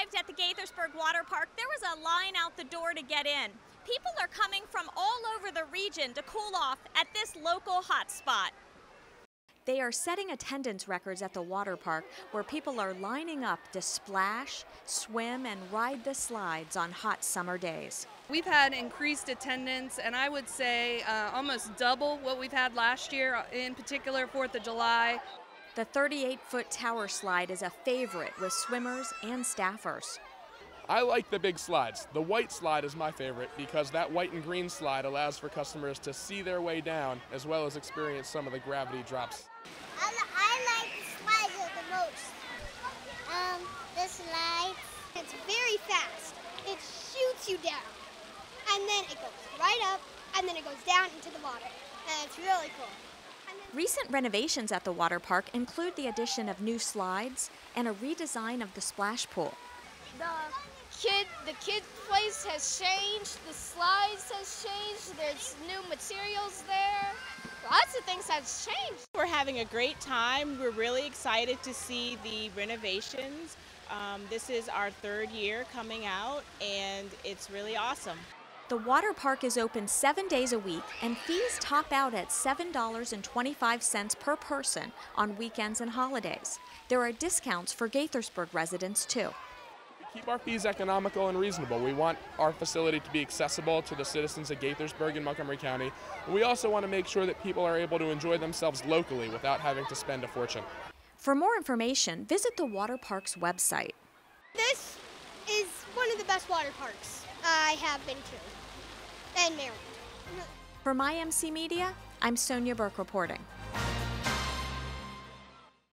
arrived at the Gaithersburg Water Park, there was a line out the door to get in. People are coming from all over the region to cool off at this local hotspot. They are setting attendance records at the water park where people are lining up to splash, swim, and ride the slides on hot summer days. We've had increased attendance, and I would say uh, almost double what we've had last year, in particular 4th of July. The 38 foot tower slide is a favorite with swimmers and staffers. I like the big slides. The white slide is my favorite because that white and green slide allows for customers to see their way down as well as experience some of the gravity drops. I, I like the slides the most. Um, the slide, it's very fast. It shoots you down. And then it goes right up, and then it goes down into the water. And it's really cool. Recent renovations at the water park include the addition of new slides and a redesign of the splash pool. The kid, the kid place has changed. The slides has changed. There's new materials there. Lots of things have changed. We're having a great time. We're really excited to see the renovations. Um, this is our third year coming out, and it's really awesome. The water park is open seven days a week, and fees top out at $7.25 per person on weekends and holidays. There are discounts for Gaithersburg residents, too. We Keep our fees economical and reasonable. We want our facility to be accessible to the citizens of Gaithersburg and Montgomery County. We also want to make sure that people are able to enjoy themselves locally without having to spend a fortune. For more information, visit the water park's website. This is one of the best water parks I have been to and. For MyMC Media, I'm Sonya Burke reporting.